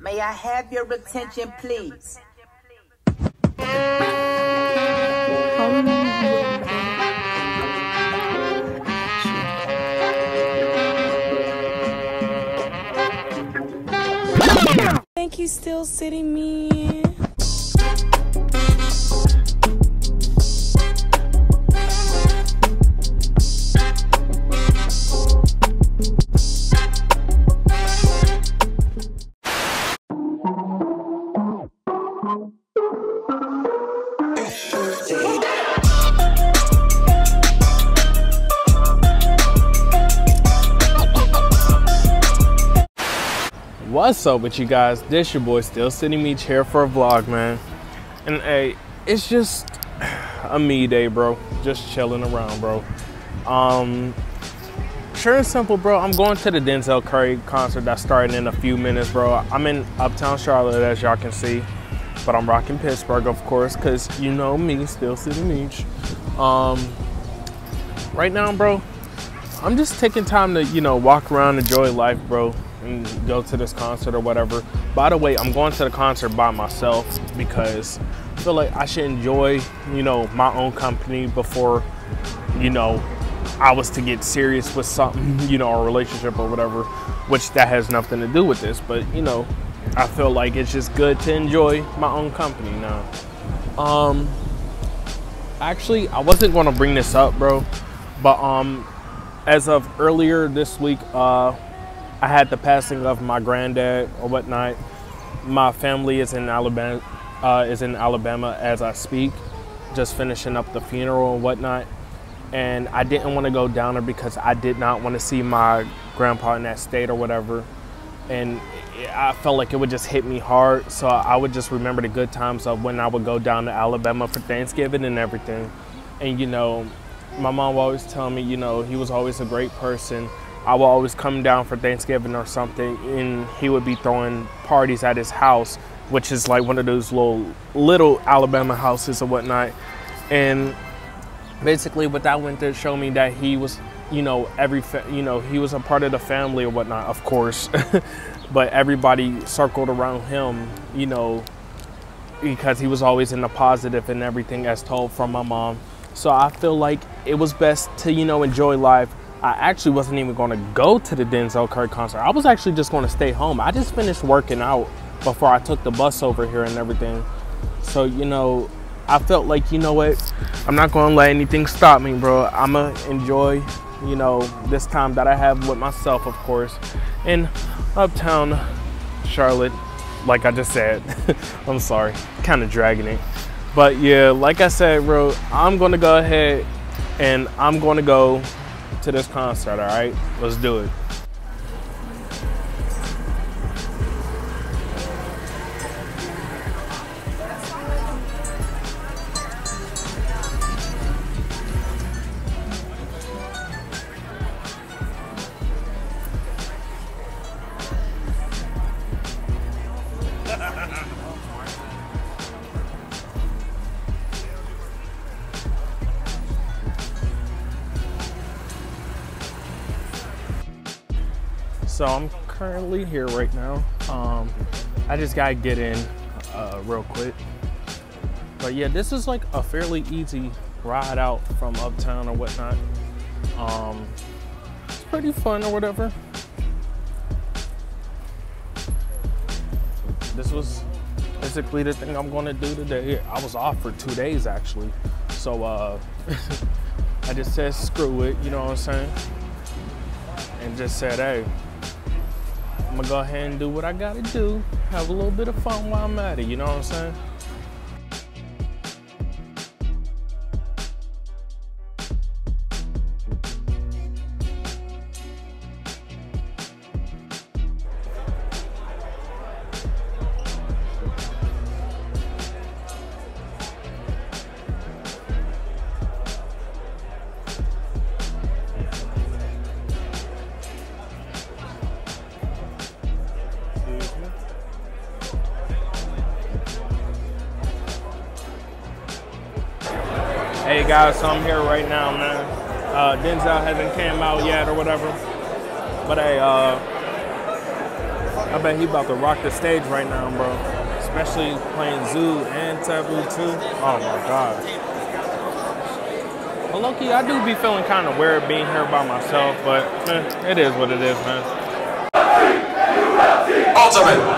May I have your attention, please? Thank you, still sitting me. What's up with you guys? This your boy Steel City Meech here for a vlog, man. And hey, it's just a me day, bro. Just chilling around, bro. Um, sure and simple, bro. I'm going to the Denzel Curry concert that's starting in a few minutes, bro. I'm in Uptown Charlotte, as y'all can see, but I'm rocking Pittsburgh, of course, cause you know me, Steel City Meech. Um, right now, bro, I'm just taking time to, you know, walk around, enjoy life, bro and go to this concert or whatever. By the way, I'm going to the concert by myself because I feel like I should enjoy, you know, my own company before, you know, I was to get serious with something, you know, a relationship or whatever, which that has nothing to do with this. But, you know, I feel like it's just good to enjoy my own company now. Um, actually, I wasn't going to bring this up, bro, but um, as of earlier this week, uh, I had the passing of my granddad or whatnot. My family is in Alabama, uh, is in Alabama as I speak, just finishing up the funeral and whatnot. And I didn't want to go down there because I did not want to see my grandpa in that state or whatever. And I felt like it would just hit me hard. So I would just remember the good times of when I would go down to Alabama for Thanksgiving and everything. And you know, my mom would always tell me, you know, he was always a great person I would always come down for Thanksgiving or something, and he would be throwing parties at his house, which is like one of those little little Alabama houses or whatnot. And basically, what that went to show me that he was, you know, every you know he was a part of the family or whatnot, of course, but everybody circled around him, you know, because he was always in the positive and everything, as told from my mom. So I feel like it was best to you know enjoy life I actually wasn't even going to go to the Denzel Curry concert. I was actually just going to stay home. I just finished working out before I took the bus over here and everything. So, you know, I felt like, you know what? I'm not going to let anything stop me, bro. I'm going to enjoy, you know, this time that I have with myself, of course, in Uptown Charlotte. Like I just said, I'm sorry, kind of dragging it. But yeah, like I said, bro, I'm going to go ahead and I'm going to go to this concert, all right? Let's do it. Just gotta get in uh, real quick. But yeah, this is like a fairly easy ride out from uptown or whatnot. Um, it's pretty fun or whatever. This was basically the thing I'm gonna do today. I was off for two days actually. So uh, I just said screw it, you know what I'm saying? And just said, hey, I'm gonna go ahead and do what I gotta do. Have a little bit of fun while I'm at it, you know what I'm saying? guys so I'm here right now, man. Uh, Denzel hasn't came out yet or whatever. But hey, uh, I bet he about to rock the stage right now, bro. Especially playing ZUU and Taboo too. Oh my god. Well, Loki, I do be feeling kind of weird being here by myself, but eh, it is what it is, man. Ultimate.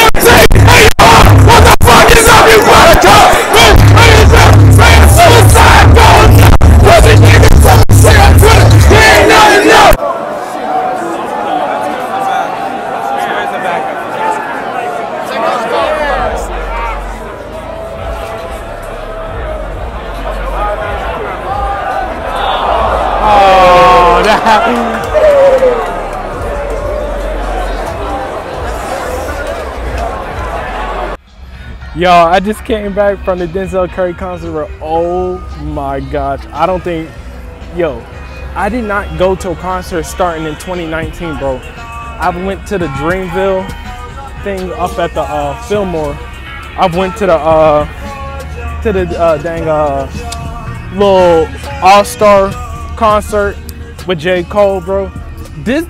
Yo, I just came back from the Denzel Curry concert. Oh my gosh, I don't think, yo, I did not go to a concert starting in 2019, bro. I went to the Dreamville thing up at the uh, Fillmore. I went to the uh, to the uh, dang uh, little All Star concert with J Cole, bro. This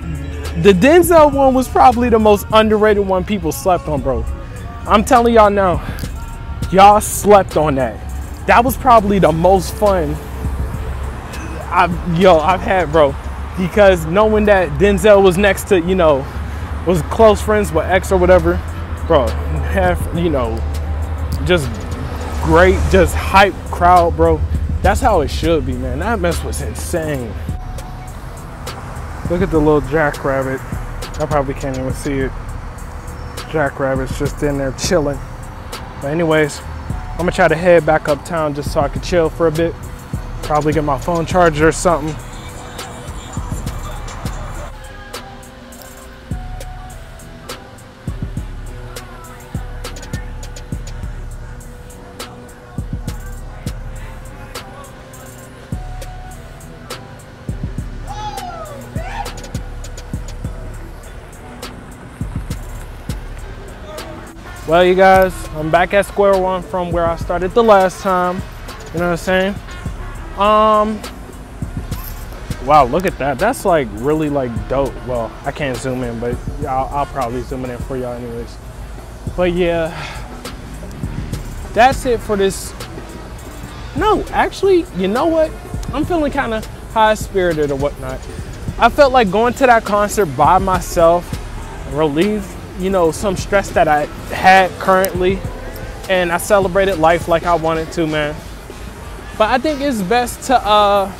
the Denzel one was probably the most underrated one people slept on, bro. I'm telling y'all now, y'all slept on that. That was probably the most fun I've yo I've had, bro. Because knowing that Denzel was next to, you know, was close friends with X or whatever, bro, have you know, just great, just hype crowd, bro. That's how it should be, man. That mess was insane. Look at the little jackrabbit. I probably can't even see it. Jackrabbit's just in there chilling. But anyways, I'm gonna try to head back uptown just so I can chill for a bit. Probably get my phone charger or something. Well, you guys, I'm back at square one from where I started the last time. You know what I'm saying? Um, wow, look at that. That's like really like dope. Well, I can't zoom in, but I'll, I'll probably zoom it in for y'all anyways. But yeah, that's it for this. No, actually, you know what? I'm feeling kind of high spirited or whatnot. I felt like going to that concert by myself relieved you know, some stress that I had currently, and I celebrated life like I wanted to, man. But I think it's best to, uh,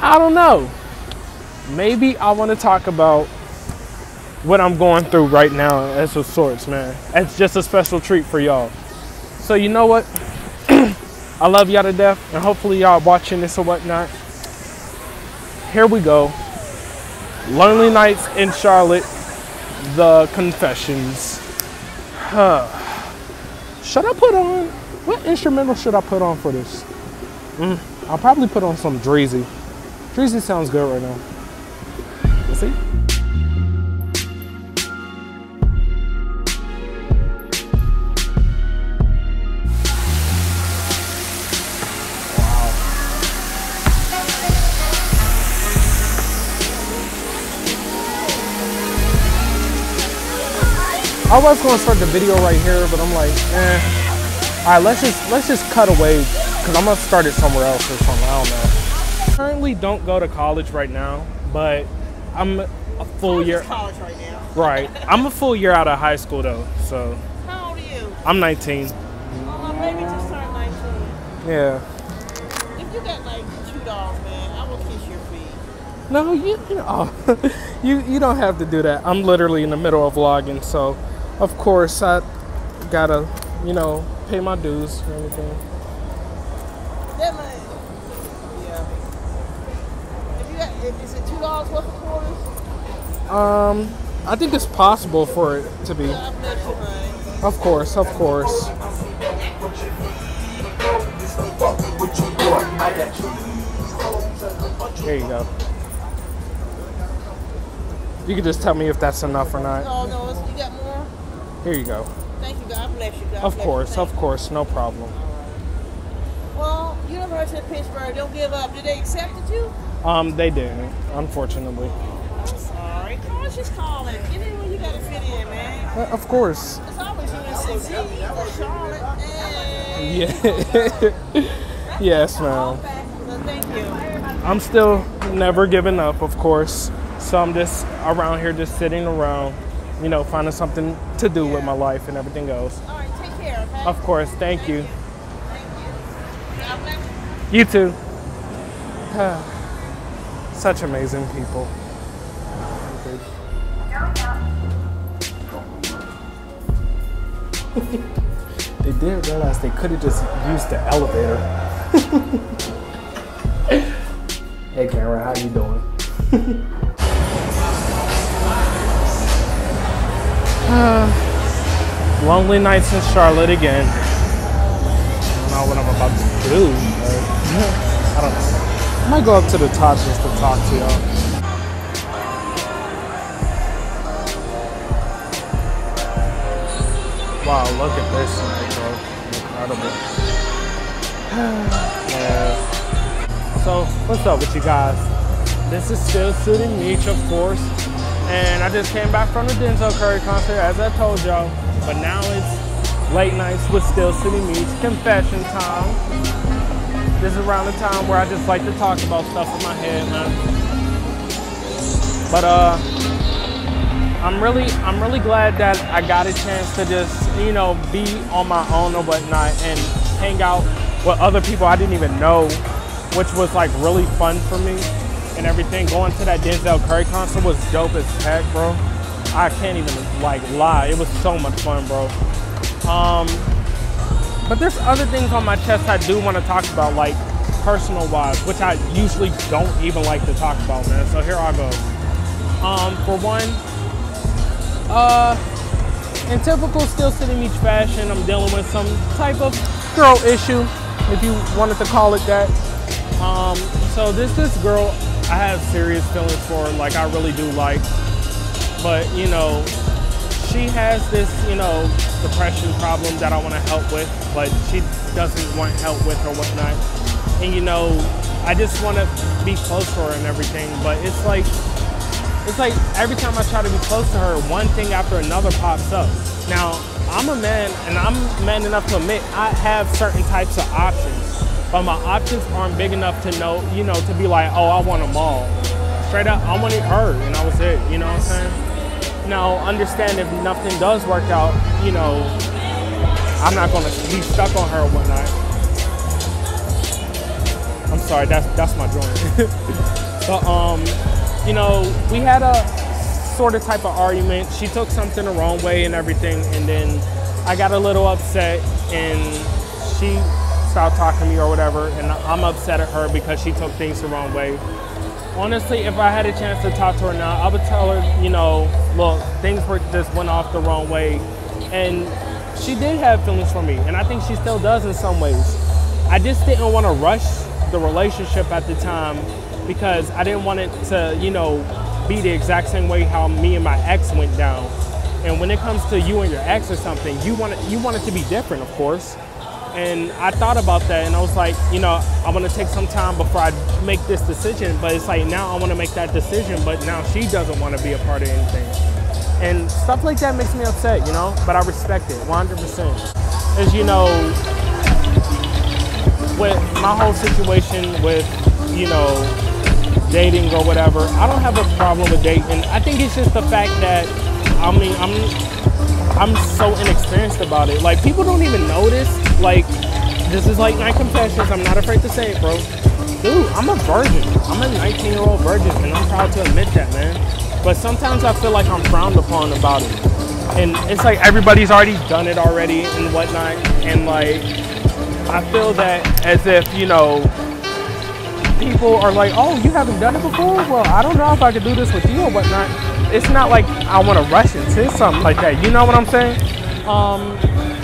I don't know, maybe I want to talk about what I'm going through right now as of sorts, man. It's just a special treat for y'all. So you know what? I love y'all to death, and hopefully y'all watching this or whatnot. Here we go. Lonely Nights in Charlotte the confessions. Huh. Should I put on what instrumental should I put on for this? Mm, I'll probably put on some Dreezy. Dreezy sounds good right now. I was gonna start the video right here, but I'm like, eh. All right, let's just let's just cut away because I'm gonna start it somewhere else or something. I don't know. Currently, don't go to college right now, but I'm a full year. college right now. Right, I'm a full year out of high school though, so How old are you? I'm 19. Oh, my baby just turned 19. Yeah. If you got like two dollars, man, I will kiss your feet. No, you you know, you you don't have to do that. I'm literally in the middle of vlogging, so of course I gotta you know pay my dues and everything. That. Yeah. If you got, if, is it two dollars worth of quarters? Um, I think it's possible for it to be. God bless you, honey. Of course, of course. There you go. You can just tell me if that's enough or not. Here you go. Thank you. God bless you. God Of bless course, you. of course, no problem. Well, University of Pittsburgh, don't give up. Did they accept you? Um, they didn't, unfortunately. I'm sorry. Cautious calling. Get in when you gotta fit in, man. Uh, Of course. It's always UNCG or Charlotte. And Yeah. yes, ma'am. Thank you. I'm still never giving up, of course. So I'm just around here, just sitting around, you know, finding something to do with my life and everything else. All right, take care, okay? Of course, thank you. Thank you. God bless you. You too. Such amazing people. they did realize they could have just used the elevator. hey Karen, how you doing? Uh. Lonely nights in Charlotte again. I don't know what I'm about to do, I don't know. I might go up to the top just to talk to y'all. Wow, look at this thing. Incredible. yeah. So, what's up with you guys? This is Steel City Meech, of course. And I just came back from the Denzel Curry concert, as I told y'all. But now it's late nights with Steel City Meech, confession time. This is around the time where I just like to talk about stuff in my head, man. But uh, I'm really, I'm really glad that I got a chance to just, you know, be on my own or whatnot and hang out with other people I didn't even know, which was like really fun for me and everything. Going to that Denzel Curry concert was dope as heck, bro. I can't even like lie. It was so much fun, bro. Um, but there's other things on my chest I do want to talk about, like personal wise, which I usually don't even like to talk about, man. So here I go. Um, for one, uh, in typical Steel City Meech fashion, I'm dealing with some type of girl issue, if you wanted to call it that. Um, so this this girl I have serious feelings for, her, like I really do like, but you know, she has this, you know, depression problem that I want to help with, but she doesn't want help with or whatnot. And you know, I just want to be close to her and everything, but it's like, it's like every time I try to be close to her, one thing after another pops up. Now, I'm a man, and I'm man enough to admit I have certain types of options, but my options aren't big enough to know, you know, to be like, oh, I want them all. Straight up, I wanted her, and that was it. You know what I'm saying? Now, understand if nothing does work out, you know, I'm not gonna be stuck on her or whatnot. I'm sorry, that's that's my joint. but um, you know, we had a sort of type of argument. She took something the wrong way and everything, and then I got a little upset, and she stopped talking to me or whatever, and I'm upset at her because she took things the wrong way. Honestly, if I had a chance to talk to her now, I would tell her, you know, look, things were just went off the wrong way, and she did have feelings for me, and I think she still does in some ways. I just didn't want to rush the relationship at the time because I didn't want it to, you know, be the exact same way how me and my ex went down. And when it comes to you and your ex or something, you want it, you want it to be different, of course. And I thought about that, and I was like, you know, I want to take some time before I make this decision. But it's like now I want to make that decision, but now she doesn't want to be a part of anything. And stuff like that makes me upset, you know. But I respect it 100%. As you know, with my whole situation with, you know, dating or whatever, I don't have a problem with dating. I think it's just the fact that I mean I'm I'm so inexperienced about it. Like people don't even notice. Like this is like my confessions. I'm not afraid to say it, bro. Dude, I'm a virgin. I'm a 19 year old virgin, and I'm proud to admit that, man. But sometimes I feel like I'm frowned upon about it, and it's like everybody's already done it already and whatnot, and like I feel that as if you know people are like, oh, you haven't done it before? Well, I don't know if I could do this with you or whatnot. It's not like I want to rush into something like that. You know what I'm saying? Um,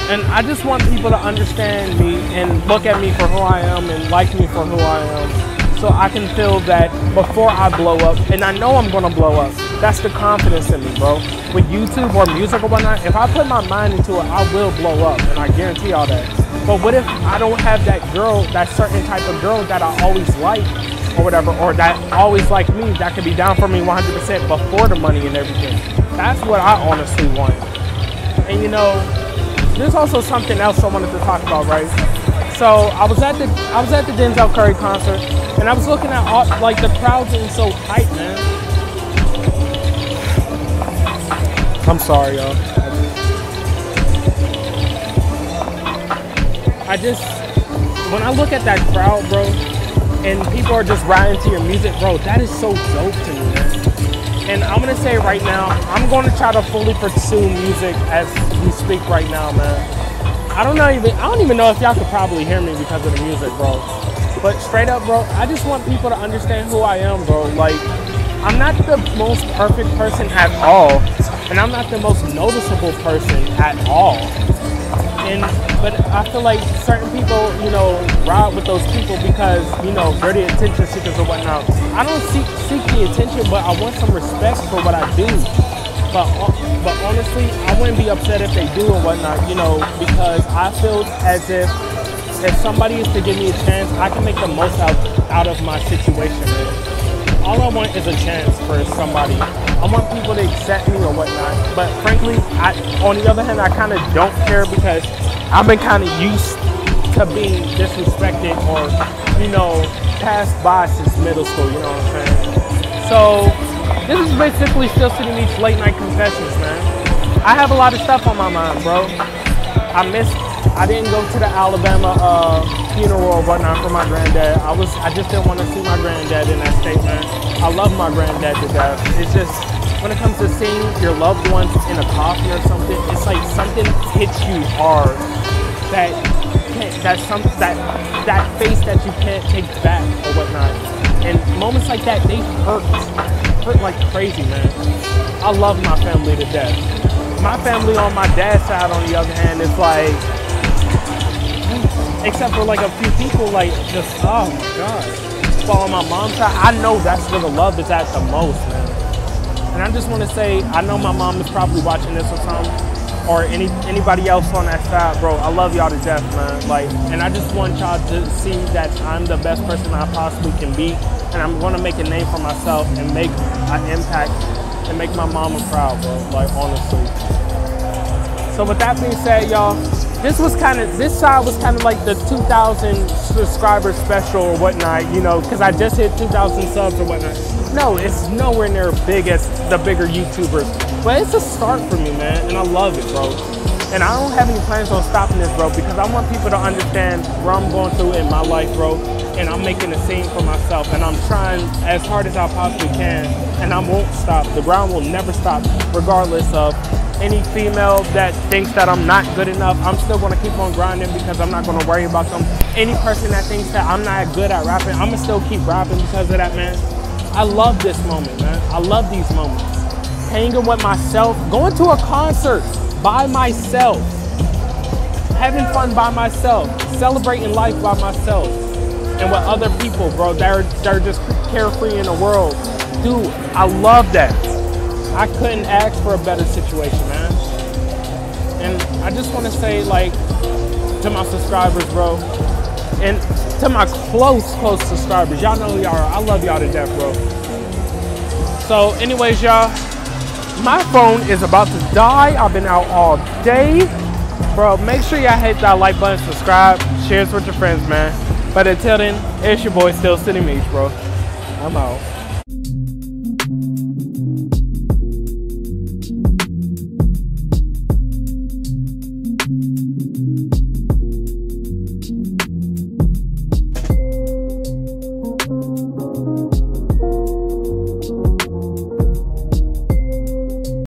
and I just want people to understand me and look at me for who I am and like me for who I am. So I can feel that before I blow up, and I know I'm gonna blow up. That's the confidence in me, bro. With YouTube or music or whatnot, if I put my mind into it, I will blow up, and I guarantee all that. But what if I don't have that girl, that certain type of girl that I always like, or whatever, or that always like me, that could be down for me 100% before the money and everything. That's what I honestly want. And you know, there's also something else I wanted to talk about, right? So I was at the I was at the Denzel Curry concert, and I was looking at all, like the crowd getting so tight, man. I'm sorry, y'all. I just when I look at that crowd, bro, and people are just riding to your music, bro, that is so dope to me, man. And I'm gonna say right now, I'm gonna try to fully pursue music as we speak right now, man. I don't know even I don't even know if y'all could probably hear me because of the music, bro. But straight up, bro, I just want people to understand who I am, bro. Like, I'm not the most perfect person at all, and I'm not the most noticeable person at all. And but I feel like certain people, you know, ride with those people because you know they're the attention seekers or whatnot. I don't seek seek the attention, but I want some respect for what I do. But but honestly, I wouldn't be upset if they do and whatnot, you know, because I feel as if if somebody is to give me a chance, I can make the most out out of my situation. All I want is a chance for somebody. I want people to accept me or whatnot. But frankly, I, on the other hand, I kind of don't care because I've been kind of used to being disrespected or, you know, passed by since middle school. You know what I'm saying? So this is basically Steel City Meech late night confessions, man. I have a lot of stuff on my mind, bro. I missed. I didn't go to the Alabama uh, funeral or whatnot for my granddad. I was. I just didn't want to see my granddad in that state, man. I love my granddad to death. It's just when it comes to seeing your loved ones in a coffin or something, it's like something hits you hard. That that some that that face that you can't take back or whatnot. And moments like that, they hurt, hurt like crazy, man. I love my family to death. My family on my dad's side, on the other hand, is like, except for like a few people, like just oh my god. On my mom's side, I know that's where the love is at the most, man. And I just want to say, I know my mom is probably watching this or something, or any anybody else on that side, bro. I love y'all to death, man. Like, and I just want y'all to see that I'm the best person I possibly can be, and I'm gonna make a name for myself and make an impact and make my mama proud, bro. Like, honestly. So with that being said, y'all, this was kind of this side was kind of like the 2,000 subscriber special or whatnot, you know, because I just hit 2,000 subs or whatnot. No, it's nowhere near big as the bigger YouTubers, but it's a start for me, man, and I love it, bro. And I don't have any plans on stopping this, bro, because I want people to understand where I'm going through in my life, bro. And I'm making a scene for myself, and I'm trying as hard as I possibly can, and I won't stop. The ground will never stop, regardless of any female that thinks that I'm not good enough, I'm still gonna keep on grinding because I'm not gonna worry about them. Any person that thinks that I'm not good at rapping, I'm gonna still keep rapping because of that, man. I love this moment, man. I love these moments. Hanging with myself, going to a concert by myself, having fun by myself, celebrating life by myself, and with other people, bro. They're they're just carefree in the world. Dude, I love that. I couldn't ask for a better situation, man. And I just want to say, like, to my subscribers, bro, and to my close, close subscribers, y'all know y'all. I love y'all to death, bro. So, anyways, y'all, my phone is about to die. I've been out all day. Bro, make sure y'all hit that like button, subscribe, share this with your friends, man. But until then, it's your boy, Steel City Meech, bro. I'm out.